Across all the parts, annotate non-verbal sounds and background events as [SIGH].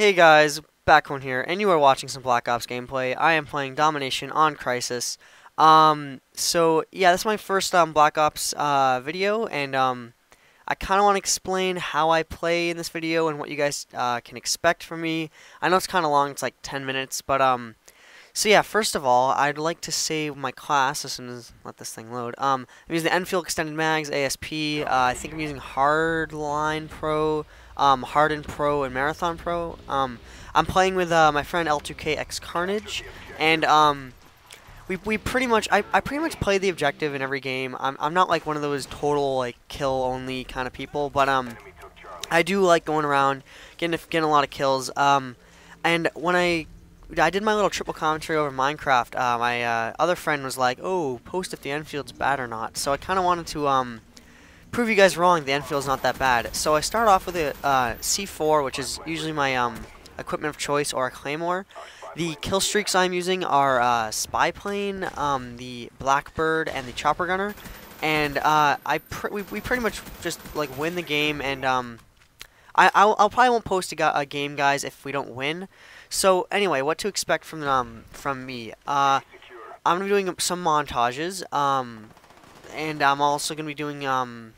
Hey guys, Batclone here, and you are watching some Black Ops gameplay. I am playing Domination on Crisis. Um, so yeah, this is my first um, Black Ops uh, video, and um, I kind of want to explain how I play in this video and what you guys uh, can expect from me. I know it's kind of long, it's like 10 minutes, but um, so yeah, first of all, I'd like to save my class as soon as let this thing load. Um, I'm using the Enfield Extended Mags ASP. Uh, I think I'm using Hardline Pro um, Hardened Pro and Marathon Pro. Um, I'm playing with uh, my friend L2KX Carnage, and um, we, we pretty much I, I pretty much play the objective in every game. I'm, I'm not like one of those total like kill only kind of people, but um, I do like going around getting getting a lot of kills. Um, and when I I did my little triple commentary over Minecraft, uh, my uh, other friend was like, "Oh, post if the Enfield's bad or not." So I kind of wanted to um prove you guys wrong, the Enfield's not that bad. So I start off with a uh, C4, which is usually my um, equipment of choice, or a Claymore. The kill streaks I'm using are uh, Spy Plane, um, the Blackbird, and the Chopper Gunner. And uh, I pr we, we pretty much just like win the game, and um, I I'll, I'll, probably won't post a, a, game, guys, if we don't win. So anyway, what to expect from um from me? Uh, I'm gonna be doing some montages. Um, and I'm also gonna be doing um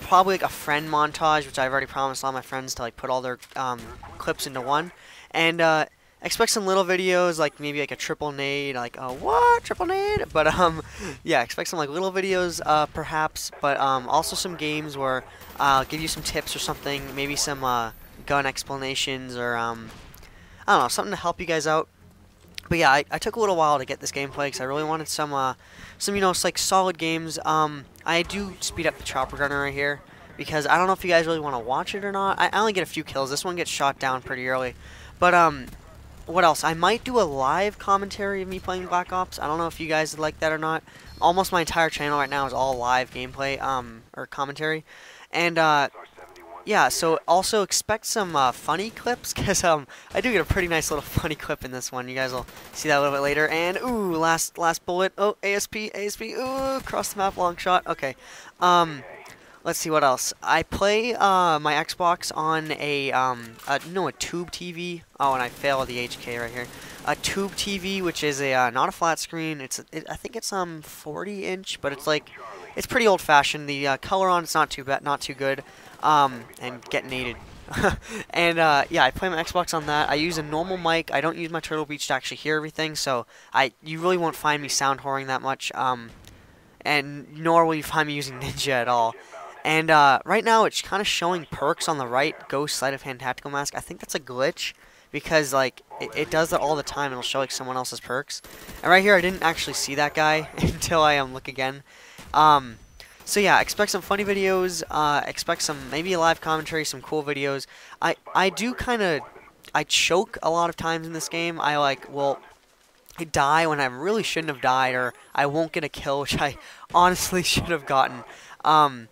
probably like a friend montage, which I've already promised all my friends to like put all their um, clips into one. And uh, expect some little videos, like maybe like a triple nade, like uh, what triple nade? [LAUGHS] But um, yeah, expect some like little videos, uh, perhaps. But um, also some games where I'll give you some tips or something, maybe some uh, gun explanations or um, I don't know, something to help you guys out. But yeah, I, I took a little while to get this gameplay because I really wanted some, uh, some you know, like solid games. Um, I do speed up the chopper gunner right here because I don't know if you guys really want to watch it or not. I, I only get a few kills. This one gets shot down pretty early. But um, what else? I might do a live commentary of me playing Black Ops. I don't know if you guys like that or not. Almost my entire channel right now is all live gameplay um, or commentary. And uh, yeah, so also expect some uh, funny clips, [LAUGHS] because um, I do get a pretty nice little funny clip in this one. You guys will see that a little bit later. And, ooh, last last bullet. Oh, ASP, ASP, ooh, across the map, long shot. Okay. Um, let's see what else. I play uh, my Xbox on a, um, a, no, a tube TV. Oh, and I failed the HK right here. A tube TV, which is a uh, not a flat screen. It's it, I think it's um 40 inch, but it's like it's pretty old fashioned. The uh, color on it's not too bad, not too good um, and get nated. [LAUGHS] and uh, yeah, I play my Xbox on that. I use a normal mic. I don't use my Turtle Beach to actually hear everything, so I you really won't find me sound whoring that much. Um, and nor will you find me using [LAUGHS] Ninja at all. And uh, right now, it's kind of showing perks on the right. Ghost Sleight of Hand Tactical Mask. I think that's a glitch because like it, it does that all the time. It'll show like someone else's perks. And right here, I didn't actually see that guy [LAUGHS] until I um look again. Um, so yeah, expect some funny videos, uh, expect some maybe a live commentary, some cool videos. I, I do kind of, I choke a lot of times in this game. I like, well, I die when I really shouldn't have died, or I won't get a kill, [LAUGHS] which I honestly [LAUGHS] should have gotten. Um,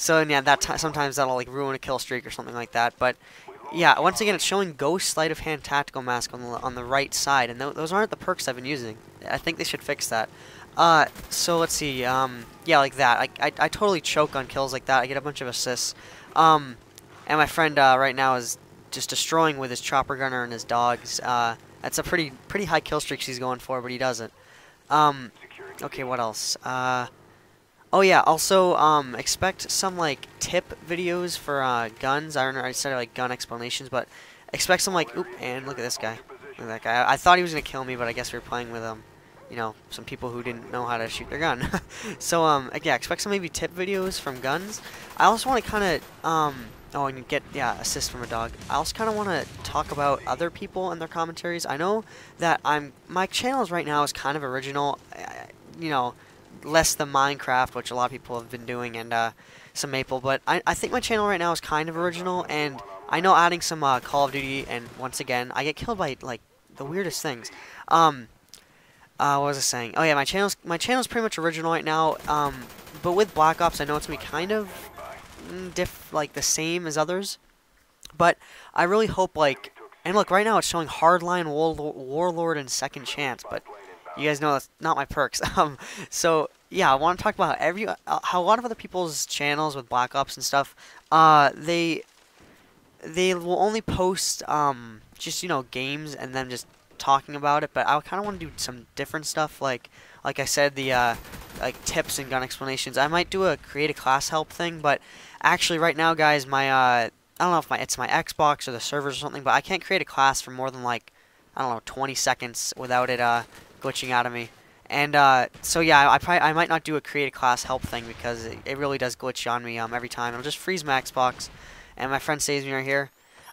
so yeah, that sometimes that'll like ruin a kill streak or something like that. But yeah, once again, it's showing Ghost Sleight of Hand Tactical Mask on the on the right side, and th those aren't the perks I've been using. I think they should fix that. Uh, so let's see. Um, yeah, like that. I, I, I totally choke on kills like that. I get a bunch of assists. Um, and my friend uh, right now is just destroying with his chopper gunner and his dogs. Uh, that's a pretty pretty high kill streak he's going for, but he doesn't. Um, okay, what else? Uh, oh yeah, also um, expect some like tip videos for uh, guns. I don't know. I said like gun explanations, but expect some like. Oop! And look at this guy. Look at that guy. I, I thought he was gonna kill me, but I guess we are playing with him you know, some people who didn't know how to shoot their gun. [LAUGHS] so, um, yeah, expect some maybe tip videos from guns. I also want to kind of, um, oh, and get, yeah, assist from a dog. I also kind of want to talk about other people and their commentaries. I know that I'm, my channel right now is kind of original, you know, less than Minecraft, which a lot of people have been doing, and, uh, some Maple, but I, I think my channel right now is kind of original, and I know adding some, uh, Call of Duty, and once again, I get killed by, like, the weirdest things. Um, uh, what was I saying? Oh yeah, my channel's my channel's pretty much original right now. Um, but with Black Ops, I know it's gonna be kind of mm, diff like the same as others. But I really hope like, and look, right now it's showing Hardline, Warlord, and Second Chance. But you guys know that's not my perks. [LAUGHS] um, so yeah, I want to talk about every uh, how a lot of other people's channels with Black Ops and stuff, uh, they they will only post um, just you know games and then just talking about it. But I kind of want to do some different stuff, like like I said, the uh, like tips and gun explanations. I might do a create a class help thing, but actually right now, guys, my uh, I don't know if my it's my Xbox or the servers or something, but I can't create a class for more than like I don't know 20 seconds without it uh, glitching out of me. And uh, so yeah, I probably I might not do a create a class help thing because it, it really does glitch on me um, every time. It'll just freeze my Xbox, and my friend saves me right here.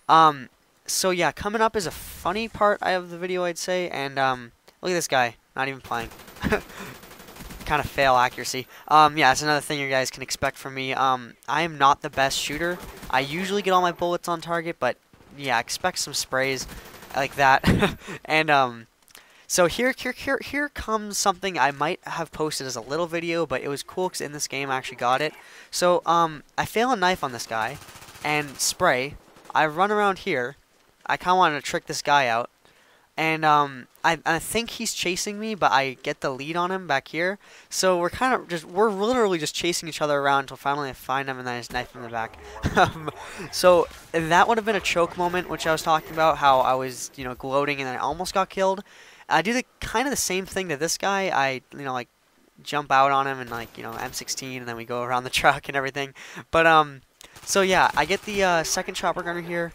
Um, so yeah, coming up is a funny part of the video, I'd say. And um, look at this guy, not even playing. [LAUGHS] kind of fail accuracy. Um, yeah, that's another thing you guys can expect from me. Um, I am not the best shooter. I usually get all my bullets on target, but yeah, expect some sprays like that. [LAUGHS] and um, so here, here, here, here comes something I might have posted as a little video, but it was cool because in this game I actually got it. So um, I fail a knife on this guy and spray. I run around here. I kind of wanted to trick this guy out. And um, I, I think he's chasing me, but I get the lead on him back here. So we're kind of just, we're literally just chasing each other around until finally I find him and then I just knife him in the back. [LAUGHS] So that would have been a choke moment, which I was talking about, how I was, you know, gloating and I almost got killed. I do the kind of the same thing to this guy. I, you know, like jump out on him and like, you know, M16 and then we go around the [LAUGHS] truck and everything. But, um, so yeah, I get the uh, second chopper gunner here.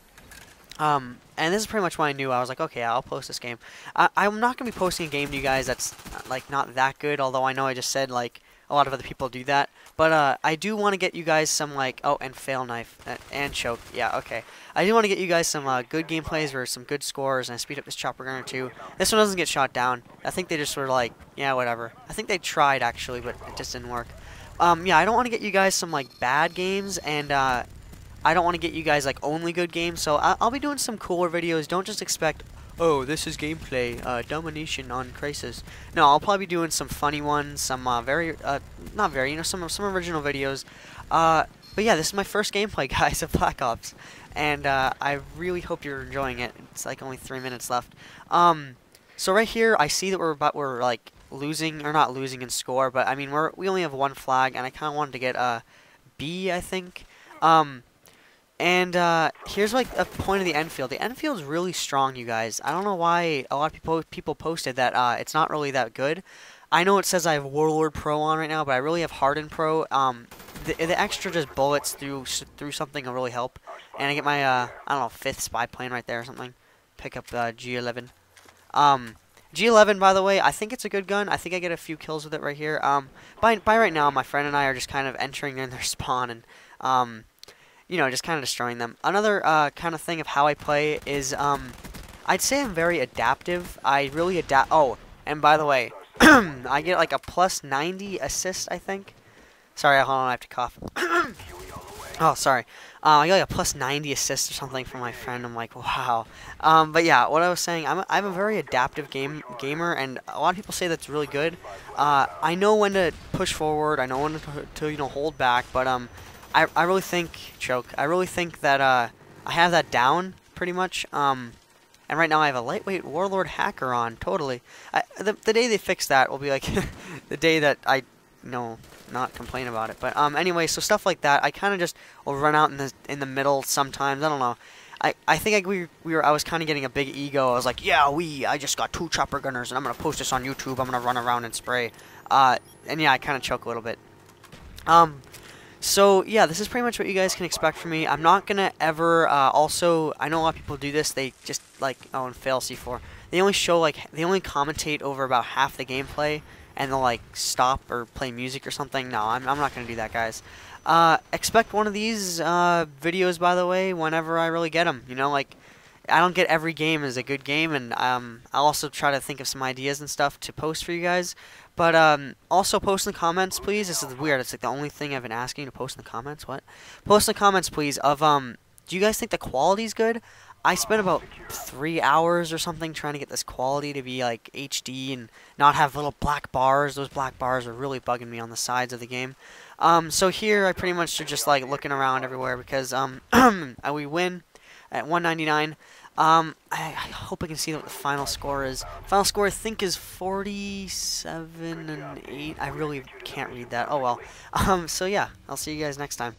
Um, and this is pretty much what I knew. I was like, okay, I'll post this game. I I'm not to be posting a game to you guys that's, like, not that good, although I know I just said, like, a lot of other people do that. But uh, I do want to get you guys some, like, oh, and fail knife, uh, and choke. Yeah, okay. I do want to get you guys some uh, good gameplays or some good scores, and I speed up this chopper gunner too. This one doesn't get shot down. I think they just were like, yeah, whatever. I think they tried, actually, but it just didn't work. Um, yeah, I don't want to get you guys some, like, bad games, and, uh, I don't want to get you guys, like, only good games, so I I'll be doing some cooler videos. Don't just expect, oh, this is gameplay, uh, domination on Crisis. No, I'll probably be doing some funny ones, some uh, very, uh, not very, you know, some some original videos. Uh, but yeah, this is my first gameplay, [LAUGHS] guys, of Black Ops, and uh, I really hope you're enjoying it. It's like only three minutes left. Um, so right here, I see that we're about we're like losing or not losing in score, but I mean we're we only have one flag, and I kind of wanted to get a B, I think. Um, and uh, here's like a point of the Enfield. The Enfield is really strong, you guys. I don't know why a lot of people people posted that uh, it's not really that good. I know it says I have Warlord Pro on right now, but I really have Hardened Pro. Um, the, the extra just bullets through through something will really help. And I get my uh, I don't know fifth spy plane right there or something. Pick up uh, G11. Um, G11, by the way, I think it's a good gun. I think I get a few kills with it right here. Um, by by right now, my friend and I are just kind of entering in their [LAUGHS] spawn and um you know, just kind of destroying them. Another uh, kind of thing of how I play is, um, I'd say I'm very adaptive. I really adapt. Oh, and by the way, [CLEARS THROAT] I get like a plus 90 assist, I think. Sorry, hold on, I have to cough. [CLEARS THROAT] oh, sorry. Uh, I got like a plus 90 assist or something from my friend. I'm like, wow. Um, but yeah, what I was saying, I'm a, I'm a very adaptive game gamer, and a lot of people say that's really good. Uh, I know when to push forward. I know when to, to you know hold back, but um, I, I really think, Choke, I really think that uh, I have that down, pretty much. Um, and right now I have a lightweight Warlord hacker on, totally. I, the, the day they fix that will be like [LAUGHS] the day that I, know, not complain about it. But um, anyway, so stuff like that, I kind of just will run out in the in the middle sometimes. I don't know. I, I think I, we, we were I was kind of getting a big ego. I was like, yeah, we I just got two chopper gunners and I'm gonna post this on YouTube. I'm gonna run around and spray. Uh, and yeah, I kind of choke a little bit. Um, so, yeah, this is pretty much what you guys can expect from me. I'm not going to ever, uh, also, I know a lot of people do this, they just, like, oh, and fail C4. They only show, like, they only commentate over about half the gameplay, and they'll, like, stop or play music or something. No, I'm, I'm not going to do that, guys. Uh, expect one of these uh, videos, by the way, whenever I really get them. You know, like, I don't get every game as a good game, and um, I'll also try to think of some ideas and stuff to post for you guys. But um, also post in the comments, please. This is weird. It's like the only thing I've been asking to post in the comments. What? Post in the comments, please. Of um, do you guys think the quality's good? I spent about three hours or something trying to get this quality to be like HD and not have little black bars. Those black bars are really bugging me on the sides of the game. Um, so here I pretty much are just like looking around everywhere because um, [CLEARS THROAT] we win at 199. Um, I, I, hope I can see what the final score is. Final score, I think, is 47 and 8. I really can't read that. Oh, well. [LAUGHS] Um, so, yeah, I'll see you guys next time.